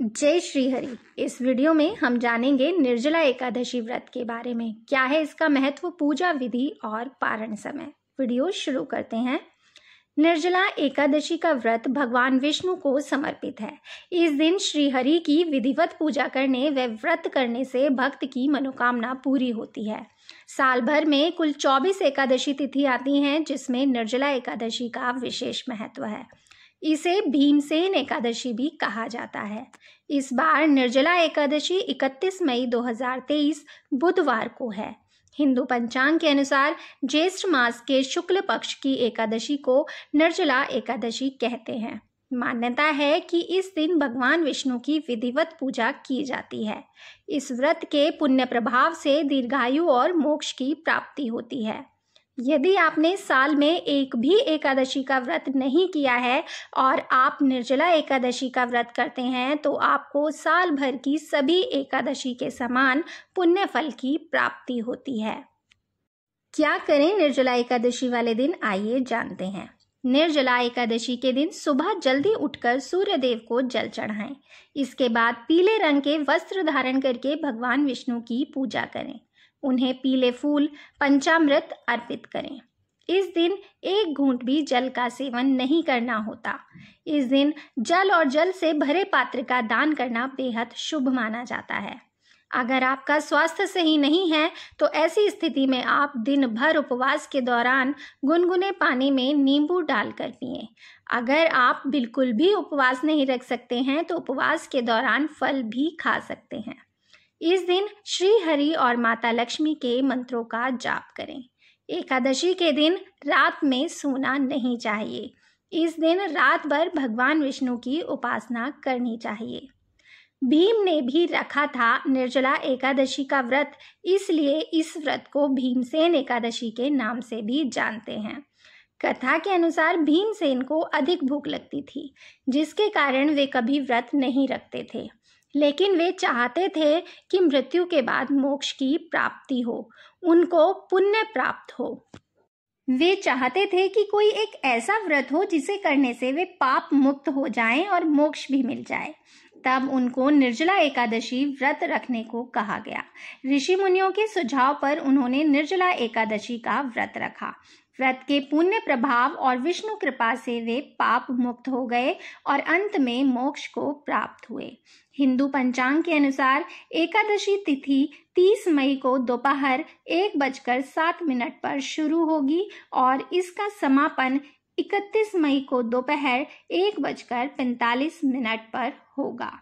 जय श्री हरि इस वीडियो में हम जानेंगे निर्जला एकादशी व्रत के बारे में। क्या है इसका महत्व, पूजा विधि और पारण समय? वीडियो शुरू करते हैं। निर्जला एकादशी का व्रत भगवान विष्णु को समर्पित है। इस दिन श्री हरि की विधिवत पूजा करने व व्रत करने से भक्त की मनोकामना पूरी होती है। साल भर में कुल 24 एकादशी तिथि आती हैं, जिसमें निर्जला एकादशी का विशेष महत्व है। इसे भीमसेन एकादशी भी कहा जाता है। इस बार निर्जला एकादशी 31 मई 2023 बुधवार को है। हिंदू पंचांग के अनुसार ज्येष्ठ मास के शुक्ल पक्ष की एकादशी को निर्जला एकादशी कहते हैं। मान्यता है कि इस दिन भगवान विष्णु की विधिवत पूजा की जाती है। इस व्रत के पुण्य प्रभाव से दीर्घायु और मोक्ष की प्राप्ति होती है। यदि आपने साल में एक भी एकादशी का व्रत नहीं किया है और आप निर्जला एकादशी का व्रत करते हैं तो आपको साल भर की सभी एकादशी के समान पुण्य फल की प्राप्ति होती है। क्या करें? निर्जला एकादशी वाले दिन आइए जानते हैं। निर्जला एकादशी के दिन सुबह जल्दी उठकर सूर्य देव को जल चढ़ाएँ। इसके बाद पीले रंग के वस्त्र धारण करके भगवान विष्णु की पूजा करें। उन्हें पीले फूल, पंचामृत अर्पित करें। इस दिन एक घूंट भी जल का सेवन नहीं करना होता। इस दिन जल और जल से भरे पात्र का दान करना बेहद शुभ माना जाता है। अगर आपका स्वास्थ्य सही नहीं है तो ऐसी स्थिति में आप दिन भर उपवास के दौरान गुनगुने पानी में नींबू डालकर पिए। अगर आप बिल्कुल भी उपवास नहीं रख सकते हैं तो उपवास के दौरान फल भी खा सकते हैं। इस दिन श्री हरि और माता लक्ष्मी के मंत्रों का जाप करें। एकादशी के दिन रात में सोना नहीं चाहिए। इस दिन रात भर भगवान विष्णु की उपासना करनी चाहिए। भीम ने भी रखा था निर्जला एकादशी का व्रत, इसलिए इस व्रत को भीमसेन एकादशी के नाम से भी जानते हैं। कथा के अनुसार भीमसेन को अधिक भूख लगती थी, जिसके कारण वे कभी व्रत नहीं रखते थे। लेकिन वे चाहते थे कि मृत्यु के बाद मोक्ष की प्राप्ति हो, उनको पुण्य प्राप्त हो। वे चाहते थे कि कोई एक ऐसा व्रत हो जिसे करने से वे पाप मुक्त हो जाएँ और मोक्ष भी मिल जाए। तब उनको निर्जला एकादशी व्रत रखने को कहा गया। ऋषि मुनियों के सुझाव पर उन्होंने निर्जला एकादशी का व्रत रखा। व्रत के पुण्य प्रभाव और विष्णु कृपा से वे पाप मुक्त हो गए और अंत में मोक्ष को प्राप्त हुए। हिंदू पंचांग के अनुसार एकादशी तिथि 30 मई को दोपहर एक बजकर सात मिनट पर शुरू होगी और इसका समापन 31 मई को दोपहर एक बजकर पैंतालीस मिनट पर होगा।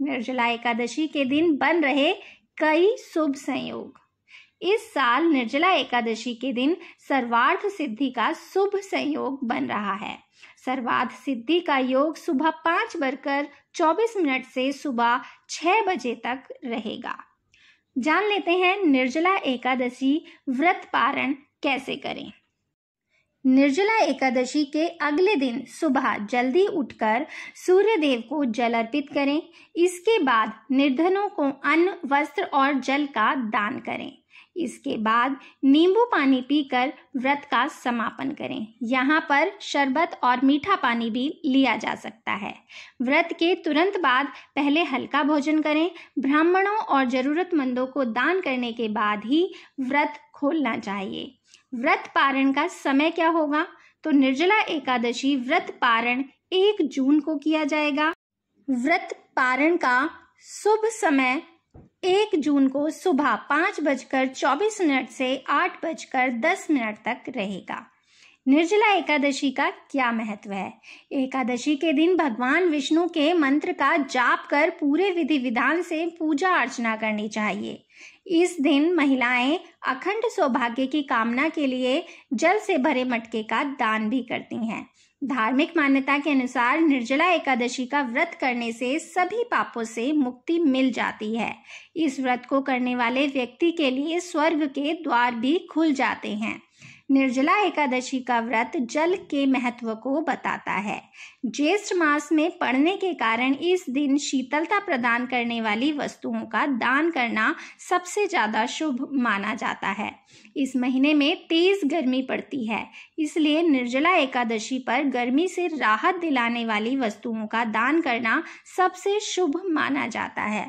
निर्जला एकादशी के दिन बन रहे कई शुभ संयोग। इस साल निर्जला एकादशी के दिन सर्वार्थ सिद्धि का शुभ संयोग बन रहा है। सर्वार्थ सिद्धि का योग सुबह पाँच बजकर चौबीस मिनट से सुबह छह बजे तक रहेगा। जान लेते हैं निर्जला एकादशी व्रत पारण कैसे करें। निर्जला एकादशी के अगले दिन सुबह जल्दी उठकर सूर्य देव को जल अर्पित करें। इसके बाद निर्धनों को अन्न, वस्त्र और जल का दान करें। इसके बाद नींबू पानी पीकर व्रत का समापन करें। यहाँ पर शरबत और मीठा पानी भी लिया जा सकता है। व्रत के तुरंत बाद पहले हल्का भोजन करें। ब्राह्मणों और जरूरतमंदों को दान करने के बाद ही व्रत खोलना चाहिए। व्रत पारण का समय क्या होगा? तो निर्जला एकादशी व्रत पारण एक जून को किया जाएगा। व्रत पारण का शुभ समय एक जून को सुबह पाँच बजकर चौबीस मिनट से आठ बजकर दस मिनट तक रहेगा। निर्जला एकादशी का क्या महत्व है? एकादशी के दिन भगवान विष्णु के मंत्र का जाप कर पूरे विधि विधान से पूजा अर्चना करनी चाहिए। इस दिन महिलाएँ अखंड सौभाग्य की कामना के लिए जल से भरे मटके का दान भी करती हैं। धार्मिक मान्यता के अनुसार निर्जला एकादशी का व्रत करने से सभी पापों से मुक्ति मिल जाती है। इस व्रत को करने वाले व्यक्ति के लिए स्वर्ग के द्वार भी खुल जाते हैं। निर्जला एकादशी का व्रत जल के महत्व को बताता है। ज्येष्ठ मास में पड़ने के कारण इस दिन शीतलता प्रदान करने वाली वस्तुओं का दान करना सबसे ज़्यादा शुभ माना जाता है। इस महीने में तेज गर्मी पड़ती है, इसलिए निर्जला एकादशी पर गर्मी से राहत दिलाने वाली वस्तुओं का दान करना सबसे शुभ माना जाता है।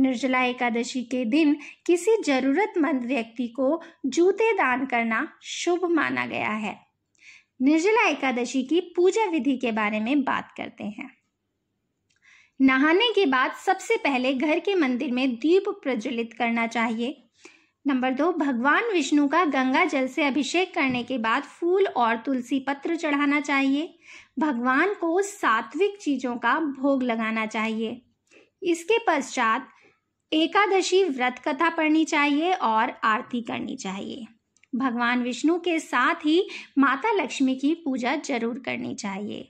निर्जला एकादशी के दिन किसी जरूरतमंद व्यक्ति को जूते दान करना शुभ माना गया है। निर्जला एकादशी की पूजा विधि के बारे में बात करते हैं। नहाने के बाद सबसे पहले घर के मंदिर में दीप प्रज्वलित करना चाहिए। नंबर दो, भगवान विष्णु का गंगा जल से अभिषेक करने के बाद फूल और तुलसी पत्र चढ़ाना चाहिए। भगवान को सात्विक चीज़ों का भोग लगाना चाहिए। इसके पश्चात एकादशी व्रत कथा पढ़नी चाहिए और आरती करनी चाहिए। भगवान विष्णु के साथ ही माता लक्ष्मी की पूजा ज़रूर करनी चाहिए।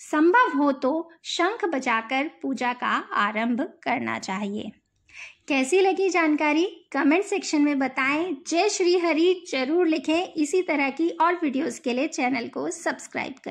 संभव हो तो शंख बजाकर पूजा का आरंभ करना चाहिए। कैसी लगी जानकारी? कमेंट सेक्शन में बताएँ। जय श्री हरि। ज़रूर लिखें। इसी तरह की और वीडियोस के लिए चैनल को सब्सक्राइब करें।